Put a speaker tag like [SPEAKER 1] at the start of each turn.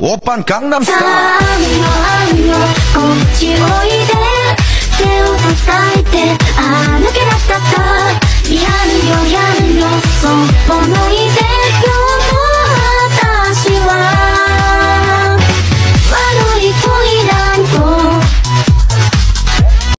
[SPEAKER 1] 오빤강남스타일
[SPEAKER 2] さああるよあるよこっちおいで。手を叩いてあ抜け出したか。やるよやるよそっぽ向い